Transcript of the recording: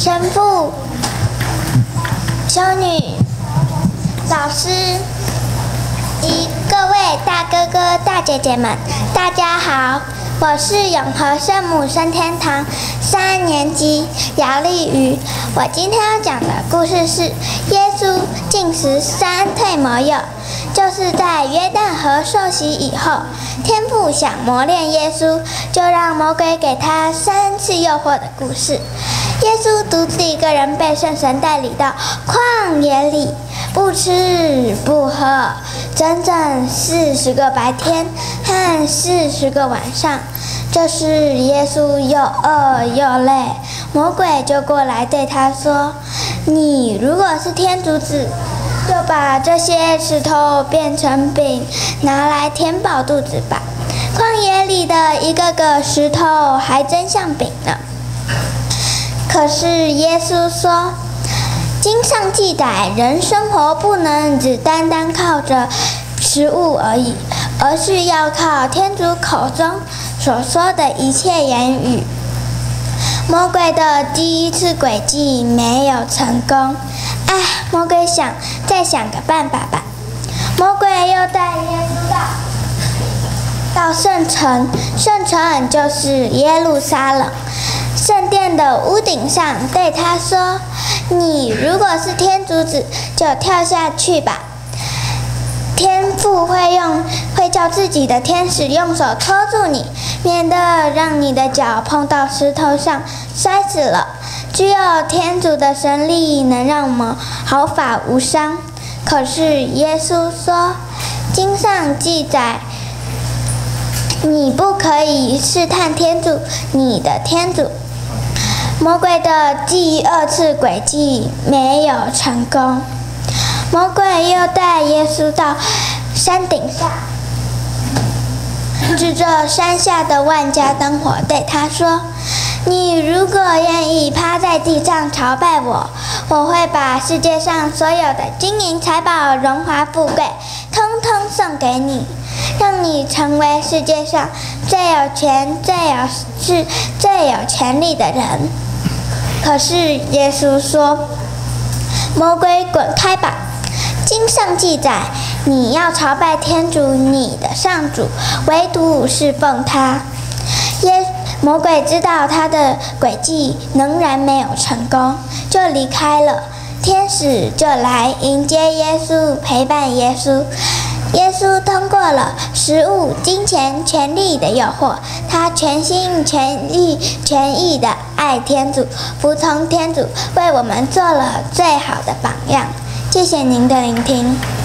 神父、修女、老师，及各位大哥哥、大姐姐们，大家好！我是永和圣母升天堂三年级姚丽瑜。我今天要讲的故事是耶稣进食三退魔药，就是在约旦河受洗以后，天父想磨练耶稣，就让魔鬼给他三次诱惑的故事。耶稣独自一个人被圣神带领到旷野里，不吃不喝，整整四十个白天和四十个晚上。这时耶稣又饿又累，魔鬼就过来对他说：“你如果是天主子，就把这些石头变成饼，拿来填饱肚子吧。”旷野里的一个个石头还真像饼呢。可是耶稣说：“经上记载，人生活不能只单单靠着食物而已，而是要靠天主口中。”所说的一切言语，魔鬼的第一次诡计没有成功。哎，魔鬼想再想个办法吧。魔鬼又带耶稣到到圣城，圣城就是耶路撒冷，的屋顶上对他说：“你如果是天主子，就跳下去吧。”天父会用会叫自己的天使用手托住你，免得让你的脚碰到石头上摔死了。只有天主的神力能让我们毫发无伤。可是耶稣说，经上记载，你不可以试探天主，你的天主。魔鬼的第二次诡计没有成功。魔鬼又带耶稣到山顶上，指着山下的万家灯火对他说：“你如果愿意趴在地上朝拜我，我会把世界上所有的金银财宝、荣华富贵，通通送给你，让你成为世界上最有钱、最有势、最有权力的人。”可是耶稣说：“魔鬼滚开吧！”经上记载，你要朝拜天主，你的上主，唯独侍奉他。耶魔鬼知道他的诡计仍然没有成功，就离开了。天使就来迎接耶稣，陪伴耶稣。耶稣通过了食物、金钱、权力的诱惑，他全心全意、全意地爱天主，服从天主，为我们做了最好的榜样。谢谢您的聆听。